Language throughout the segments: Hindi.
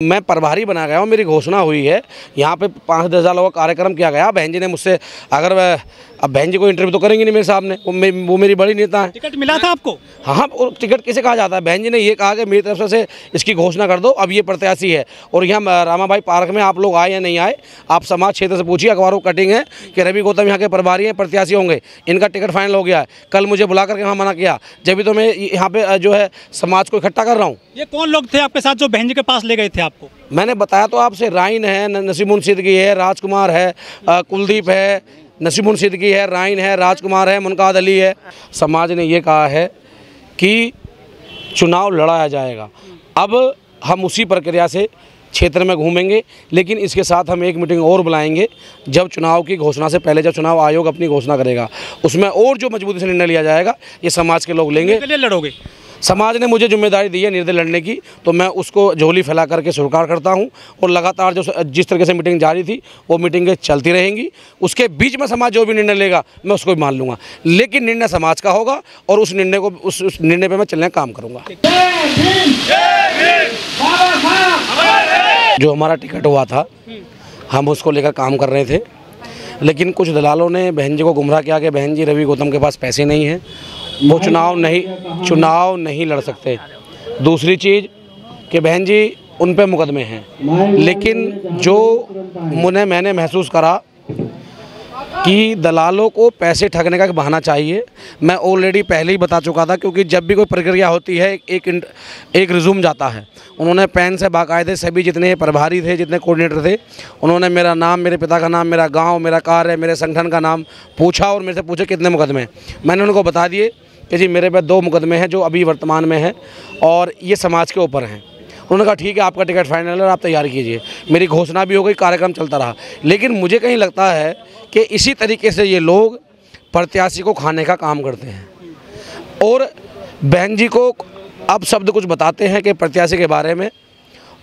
मैं प्रभारी बना गया हूँ मेरी घोषणा हुई है। यहाँ पे पाँच दस हज़ार लोगों का कार्यक्रम किया गया। बहन जी ने मुझसे अगर वह- अब बहन जी को इंटरव्यू तो करेंगे नहीं मेरे सामने। वो, मे, वो मेरी बड़ी नेता है। टिकट मिला था आपको? हाँ हाँ टिकट किसे कहा जाता है? बहन जी ने ये कहा कि मेरी तरफ़ से इसकी घोषणा कर दो अब ये प्रत्याशी है। और यहाँ रामाभाई पार्क में आप लोग आए या नहीं आए आप समाज क्षेत्र से पूछिए अखबारों कटिंग है कि रवि गौतम यहाँ के प्रभारी हैं प्रत्याशी होंगे। इनका टिकट फाइनल हो गया है। कल मुझे बुला करके वहाँ मना किया। जब भी तो मैं यहाँ पे जो है समाज को इकट्ठा कर रहा हूँ। ये कौन लोग थे आपके साथ जो बहन जी के पास ले गए थे आपको? मैंने बताया तो आपसे राइन है नसीमुन सिद्दीकी है राजकुमार है कुलदीप है नसीमुन सिद्दीकी है राइन है राजकुमार है मुनकाद अली है। समाज ने ये कहा है कि चुनाव लड़ाया जाएगा। अब हम उसी प्रक्रिया से क्षेत्र में घूमेंगे लेकिन इसके साथ हम एक मीटिंग और बुलाएँगे जब चुनाव की घोषणा से पहले जब चुनाव आयोग अपनी घोषणा करेगा। उसमें और जो मजबूती से निर्णय लिया जाएगा ये समाज के लोग लेंगे। लड़ोगे? समाज ने मुझे ज़िम्मेदारी दी है निर्दय लड़ने की तो मैं उसको झोली फैला करके स्वीकार करता हूँ और लगातार जो जिस तरीके से मीटिंग जारी थी वो मीटिंगें चलती रहेंगी। उसके बीच में समाज जो भी निर्णय लेगा मैं उसको भी मान लूँगा। लेकिन निर्णय समाज का होगा और उस निर्णय को उस, उस निर्णय पर मैं चलने का काम करूँगा। जो हमारा टिकट हुआ था हम उसको लेकर काम कर रहे थे। लेकिन कुछ दलालों ने बहन जी को गुमराह किया कि बहन जी रवि गौतम के पास पैसे नहीं हैं। वो चुनाव नहीं चुनाव नहीं लड़ सकते। दूसरी चीज़ कि बहन जी, उन पे मुकदमे हैं। लेकिन जो मुझे मैंने महसूस करा कि दलालों को पैसे ठगने का एक बहाना चाहिए, मैं ऑलरेडी पहले ही बता चुका था, क्योंकि जब भी कोई प्रक्रिया होती है, एक एक रिज्यूम जाता है। उन्होंने पेन से बाकायदे सभी जितने प्रभारी थे, जितने कोऑर्डिनेटर थे, उन्होंने मेरा नाम, मेरे पिता का नाम, मेरा गाँव, मेरा कार्य, मेरे संगठन का नाम पूछा और मेरे से पूछे कितने मुकदमे मैंने उनको बता दिए कि जी मेरे पे दो मुकदमे हैं जो अभी वर्तमान में हैं और ये समाज के ऊपर हैं। उन्होंने कहा, ठीक है, आपका टिकट फाइनल है आप तैयार कीजिए। मेरी घोषणा भी हो गई, कार्यक्रम चलता रहा। लेकिन मुझे कहीं लगता है कि इसी तरीके से ये लोग प्रत्याशी को खाने का काम करते हैं। और बहन जी को अब शब्द कुछ बताते हैं कि प्रत्याशी के बारे में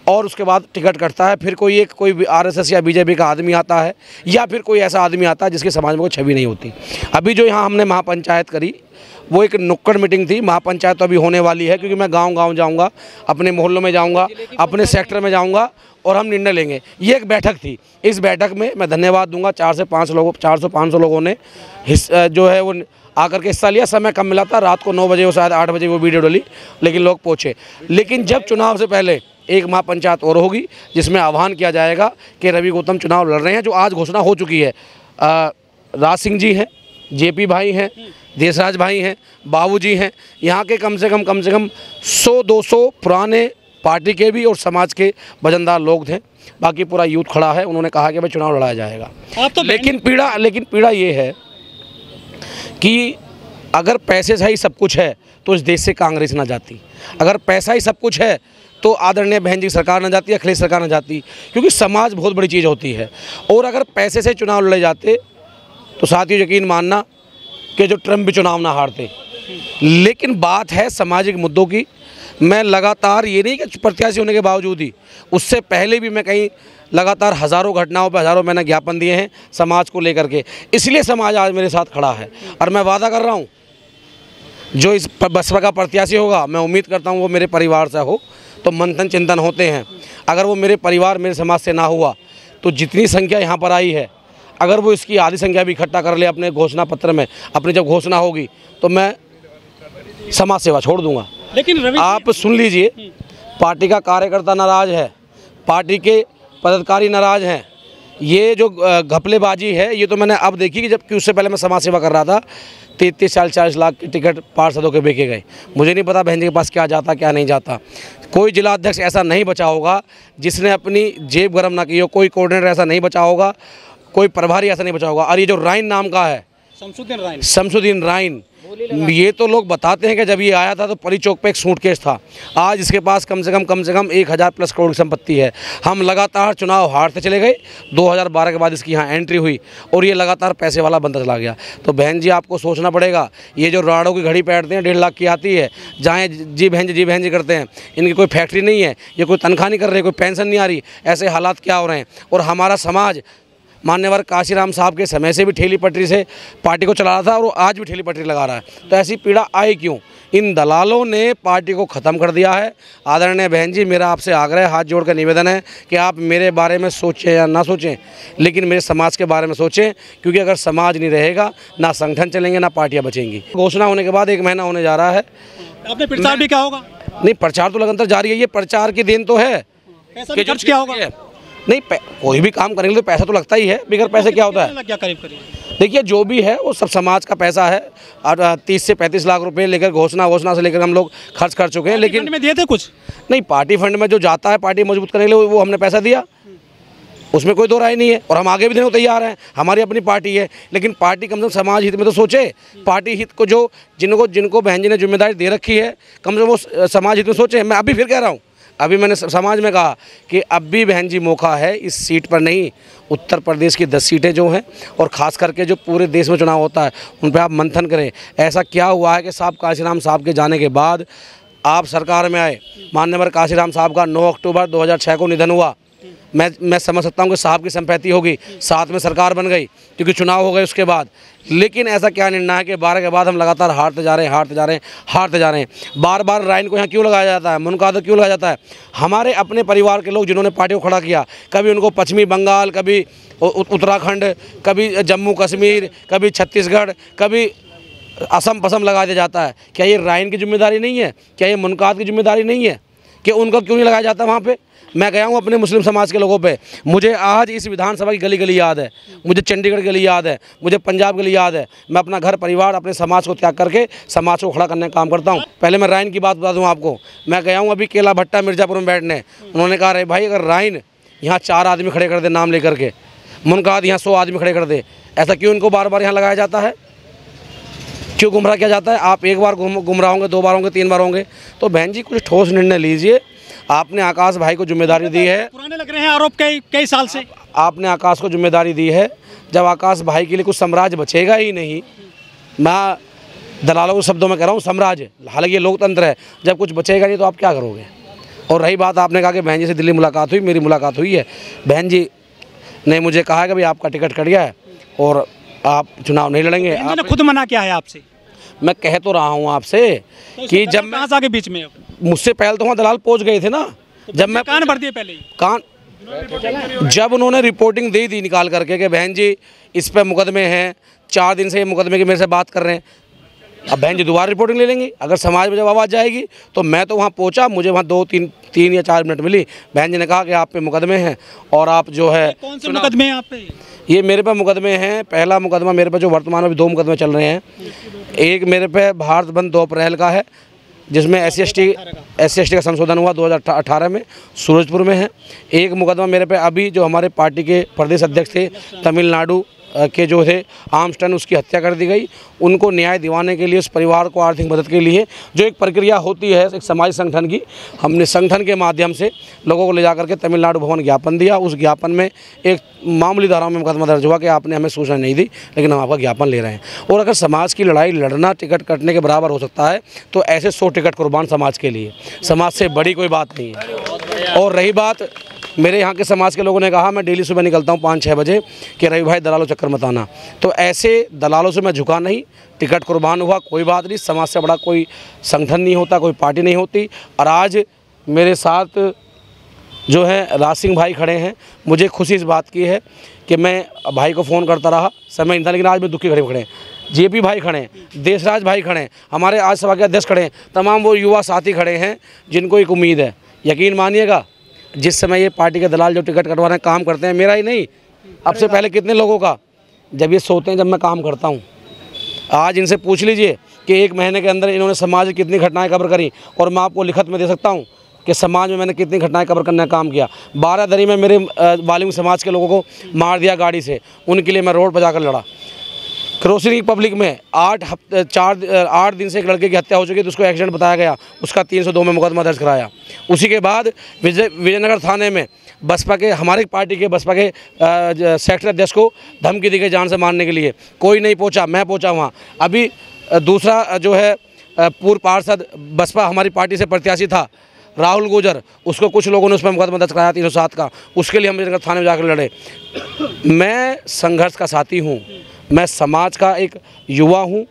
और उसके बाद टिकट कटता है। फिर कोई एक, कोई आरएसएस या बीजेपी का आदमी आता है या फिर कोई ऐसा आदमी आता है जिसके समाज में कोई छवि नहीं होती। अभी जो यहाँ हमने महापंचायत करी वो एक नुक्कड़ मीटिंग थी महापंचायत तो अभी होने वाली है क्योंकि मैं गांव-गांव जाऊँगा अपने मोहल्लों में जाऊँगा अपने सेक्टर में जाऊँगा और हम निर्णय लेंगे। ये एक बैठक थी। इस बैठक में मैं धन्यवाद दूँगा चार से पाँच लोगों चार सौ पाँच सौ लोगों ने जो है वो आकर के हिस्सा लिया। समय कम मिला था रात को नौ बजे वो शायद आठ बजे वो वीडियो डली लेकिन लोग पहुँचे। लेकिन जब चुनाव से पहले एक महापंचायत और होगी जिसमें आह्वान किया जाएगा कि रवि गौतम चुनाव लड़ रहे हैं जो आज घोषणा हो चुकी है राज सिंह जी हैं जेपी भाई हैं देशराज भाई हैं बाबू जी हैं। यहाँ के कम से कम कम से कम 100-200 पुराने पार्टी के भी और समाज के वजनदार लोग थे। बाकी पूरा यूथ खड़ा है उन्होंने कहा कि भाई चुनाव लड़ाया जाएगा। आप तो लेकिन पीड़ा लेकिन पीड़ा ये है कि अगर पैसे से ही सब कुछ है तो इस देश से कांग्रेस ना जाती। अगर पैसा ही सब कुछ है तो आदरणीय बहन जी सरकार ना जाती अखिलेश सरकार ना जाती क्योंकि समाज बहुत बड़ी चीज़ होती है। और अगर पैसे से चुनाव लड़े जाते तो साथ ही यकीन मानना कि जो ट्रंप भी चुनाव ना हारते। लेकिन बात है सामाजिक मुद्दों की। मैं लगातार ये नहीं कि प्रत्याशी होने के बावजूद ही, उससे पहले भी मैं कहीं लगातार हज़ारों घटनाओं पर हज़ारों मैंने ज्ञापन दिए हैं समाज को लेकर के। इसलिए समाज आज मेरे साथ खड़ा है। और मैं वादा कर रहा हूँ, जो इस बसपा का प्रत्याशी होगा, मैं उम्मीद करता हूँ वो मेरे परिवार से हो तो मंथन चिंतन होते हैं। अगर वो मेरे परिवार, मेरे समाज से ना हुआ तो जितनी संख्या यहाँ पर आई है अगर वो इसकी आधी संख्या भी इकट्ठा कर ले अपने घोषणा पत्र में अपनी जब घोषणा होगी तो मैं समाज सेवा छोड़ दूँगा। लेकिन रवि आप सुन लीजिए पार्टी का कार्यकर्ता नाराज़ है पार्टी के पदाधिकारी नाराज़ हैं। ये जो घपलेबाजी है ये तो मैंने अब देखी कि जबकि उससे पहले मैं समाज सेवा कर रहा था तैतीस चालीस चालीस लाख के टिकट पार्षदों के बेचे गए। मुझे नहीं पता बहन जी के पास क्या जाता क्या नहीं जाता। कोई जिला अध्यक्ष ऐसा नहीं बचा होगा जिसने अपनी जेब गर्म ना की हो कोई कोऑर्डिनेटर ऐसा नहीं बचा होगा। कोई प्रभारी ऐसा नहीं बचा होगा। और ये जो राइन नाम का है शमसुद्दीन राइन। ये तो लोग बताते हैं कि जब ये आया था तो परी चौक पे एक सूटकेस था। आज इसके पास कम से कम कम से कम एक हज़ार प्लस करोड़ की संपत्ति है। हम लगातार चुनाव हारते चले गए। 2012 के बाद इसकी यहाँ एंट्री हुई और ये लगातार पैसे वाला बनता चला गया। तो बहन जी आपको सोचना पड़ेगा ये जो राड़ों की घड़ी बैठते हैं डेढ़ लाख की आती है जहाँ जी बहन जी जी बहन जी करते हैं। इनकी कोई फैक्ट्री नहीं है ये कोई तनख्वाह नहीं कर रही कोई पेंशन नहीं आ रही। ऐसे हालात क्या हो रहे हैं? और हमारा समाज मान्यवर काशीराम साहब के समय से भी ठेली पटरी से पार्टी को चला रहा था और वो आज भी ठेली पटरी लगा रहा है। तो ऐसी पीड़ा आई क्यों? इन दलालों ने पार्टी को ख़त्म कर दिया है। आदरणीय बहन जी मेरा आपसे आग्रह हाथ जोड़ कर निवेदन है कि आप मेरे बारे में सोचें या ना सोचें लेकिन मेरे समाज के बारे में सोचें क्योंकि अगर समाज नहीं रहेगा ना संगठन चलेंगे ना पार्टियाँ बचेंगी। घोषणा होने के बाद एक महीना होने जा रहा है। आपने प्रचार भी क्या होगा? नहीं प्रचार तो लगातार जारी है। ये प्रचार की देन तो है। खर्च क्या होगा। नहीं कोई भी काम करेंगे तो पैसा तो लगता ही है बिगर पैसे क्या होता है? क्या करीब करीब? देखिए जो भी है वो सब समाज का पैसा है। और तीस से पैंतीस लाख रुपए लेकर घोषणा घोषणा से लेकर हम लोग खर्च कर चुके हैं लेकिन लेकिन में दिए थे कुछ? नहीं पार्टी फंड में जो जाता है पार्टी मज़बूत करने के लिए वो हमने पैसा दिया। उसमें कोई दो राय नहीं है और हम आगे भी देने को तैयार हैं। हमारी अपनी पार्टी है लेकिन पार्टी कम से कम समाज हित में तो सोचे। पार्टी हित को जो जिनको जिनको बहन जी ने ज़िम्मेदारी दे रखी है कम से कम वो समाज हित में सोचे। मैं अभी फिर कह रहा हूँ अभी मैंने समाज में कहा कि अब भी बहन जी मौका है, इस सीट पर नहीं, उत्तर प्रदेश की दस सीटें जो हैं और ख़ास करके जो पूरे देश में चुनाव होता है, उन पर आप मंथन करें। ऐसा क्या हुआ है कि साहब काशीराम साहब के जाने के बाद आप सरकार में आए मान्यवर काशीराम साहब का 9 अक्टूबर 2006 को निधन हुआ। मैं मैं समझ सकता हूँ कि साहब की संपत्ति होगी, साथ में सरकार बन गई, क्योंकि चुनाव हो गए उसके बाद। लेकिन ऐसा क्या निर्णय है कि बारह के बाद हम लगातार हारते जा रहे हैं, हारते जा रहे हैं, हारते जा रहे हैं? बार बार राइन को यहाँ क्यों लगाया जाता है? मुनकादो क्यों लगाया जाता है? हमारे अपने परिवार के लोग जिन्होंने पार्टी को खड़ा किया, कभी उनको पश्चिमी बंगाल, कभी उत्तराखंड, कभी जम्मू कश्मीर, कभी छत्तीसगढ़, कभी असम पसम लगा दिया जाता है। क्या ये राइन की ज़िम्मेदारी नहीं है? क्या ये मुनकाद की ज़िम्मेदारी नहीं है? कि उनको क्यों नहीं लगाया जाता वहाँ पे? मैं गया हूँ अपने मुस्लिम समाज के लोगों पे। मुझे आज इस विधानसभा की गली गली याद है। मुझे चंडीगढ़ गली याद है। मुझे पंजाब गली याद है। मैं अपना घर, परिवार, अपने समाज को त्याग करके समाज को खड़ा करने का काम करता हूँ। पहले मैं राइन की बात बता दूँ आपको। मैं गया हूँ अभी केला भट्टा मिर्जापुर में बैठने। उन्होंने कहा रे भाई, अगर राइन यहाँ चार आदमी खड़े कर दे नाम लेकर के, मुनकाद यहाँ सौ आदमी खड़े कर दे, ऐसा क्यों इनको बार बार यहाँ लगाया जाता है? क्यों गुमराह किया जाता है? आप एक बार गुम, गुमराह होंगे, दो बार होंगे, तीन बार होंगे। तो बहन जी, कुछ ठोस निर्णय लीजिए। आपने आकाश भाई को ज़िम्मेदारी दी है। पुराने लग रहे हैं आरोप कई कई साल से। आपने आकाश को ज़िम्मेदारी दी है। जब आकाश भाई के लिए कुछ साम्राज्य बचेगा ही नहीं मैं दलालों के शब्दों में कह रहा हूँ साम्राज्य। हालाँकि ये लोकतंत्र है। जब कुछ बचेगा नहीं तो आप क्या करोगे? और रही बात आपने कहा कि बहन जी से दिल्ली मुलाकात हुई मेरी मुलाकात हुई है। बहन जी ने मुझे कहा है कि भाई आपका टिकट कट गया है और आप चुनाव नहीं लड़ेंगे। इन्होंने आप, खुद मना किया है आपसे। मैं कह तो रहा हूँ आपसे कि जब मैं आगे बीच में? मुझसे पहले तो वहाँ दलाल पहुँच गए थे ना। जब मैं कान भर दिए पहले? कान जब उन्होंने रिपोर्टिंग दे दी निकाल करके कि बहन जी इस पर मुकदमे हैं चार दिन से ये मुकदमे की मेरे से बात कर रहे हैं। अब बहन जी दोबारा रिपोर्टिंग ले लेंगी। अगर समाज में जब आवाज़ जाएगी तो मैं तो वहाँ पहुँचा मुझे वहाँ दो तीन तीन या चार मिनट मिली। बहन जी ने कहा कि आप पे मुकदमे हैं और आप जो है कौन से मुकदमे हैं आप पे? ये मेरे पे मुकदमे हैं। पहला मुकदमा मेरे पे जो वर्तमान में दो मुकदमे चल रहे हैं। एक मेरे पे भारत बंद दो अप्रैल का है। जिसमें एस सी एस का संशोधन हुआ 2018 में, सूरजपुर में है। एक मुकदमा मेरे पे अभी जो हमारे पार्टी के प्रदेश अध्यक्ष थे, तमिलनाडु के जो थे, आर्मस्टन उसकी हत्या कर दी गई। उनको न्याय दिवाने के लिए, उस परिवार को आर्थिक मदद के लिए जो एक प्रक्रिया होती है, एक समाज संगठन की, हमने संगठन के माध्यम से लोगों को ले जाकर के तमिलनाडु भवन ज्ञापन दिया। उस ज्ञापन में एक मामूली धाराओं में मुकदमा दर्ज हुआ कि आपने हमें सूचना नहीं दी, लेकिन हम आपका ज्ञापन ले रहे हैं। और अगर समाज की लड़ाई, लड़ना, टिकट कटने के बराबर हो सकता है तो ऐसे सौ टिकट कुर्बान समाज के लिए। समाज से बड़ी कोई बात नहीं है। और रही बात मेरे यहाँ के समाज के लोगों ने कहा, मैं डेली सुबह निकलता हूँ पाँच छः बजे, कि रवि भाई, दलालों चक्कर मत आना। तो ऐसे दलालों से मैं झुका नहीं। टिकट कुर्बान हुआ, कोई बात नहीं। समाज से बड़ा कोई संगठन नहीं होता, कोई पार्टी नहीं होती। और आज मेरे साथ जो है, राज सिंह भाई खड़े हैं। मुझे खुशी इस बात की है कि मैं भाई को फ़ोन करता रहा। समय नहीं था, लेकिन आज मैं दुखी खड़े खड़े हैं। जेपी भाई खड़े हैं, देशराज भाई खड़े हैं, हमारे आज सभा के अध्यक्ष खड़े हैं। तमाम वो युवा साथी खड़े हैं, जिनको एक उम्मीद है। यकीन मानिएगा जिस समय ये पार्टी के दलाल जो टिकट कटवाने काम करते हैं, मेरा ही नहीं। अब से पहले कितने लोगों का? जब ये सोते हैं, जब मैं काम करता हूँ। आज इनसे पूछ लीजिए कि एक महीने के अंदर इन्होंने समाज की कितनी घटनाएँ कवर करी, और मैं आपको लिखत में दे सकता हूँ कि समाज में मैंने कितनी घटनाएँ कवर करने का काम किया। बारह दरी में मेरे वालिम समाज के लोगों को मार दिया गाड़ी से। उनके लिए मैं रोड पर जाकर लड़ा। क्रोसिंग पब्लिक में आठ हफ़्ते, चार, आठ दिन से एक लड़के की हत्या हो चुकी है तो उसको एक्सीडेंट बताया गया। उसका तीन सौ दो में मुकदमा दर्ज कराया। उसी के बाद विजय, विजयनगर थाने में बसपा के, हमारी पार्टी के बसपा के सेक्टर अध्यक्ष को धमकी दी गई जान से मारने के लिए। कोई नहीं पहुँचा, मैं पहुँचा वहाँ। अभी दूसरा जो है पूर्व पार्षद बसपा हमारी पार्टी से प्रत्याशी था, राहुल गुजर, उसको कुछ लोगों ने उस पर मुकदमा दर्ज कराया, तीन सौ सात का। उसके लिए हम विजयनगर थाने में जाकर लड़े। मैं संघर्ष का साथी हूँ। मैं समाज का एक युवा हूँ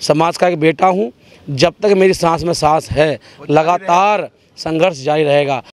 समाज का एक बेटा हूँ जब तक मेरी सांस में सांस है लगातार संघर्ष जारी रहेगा।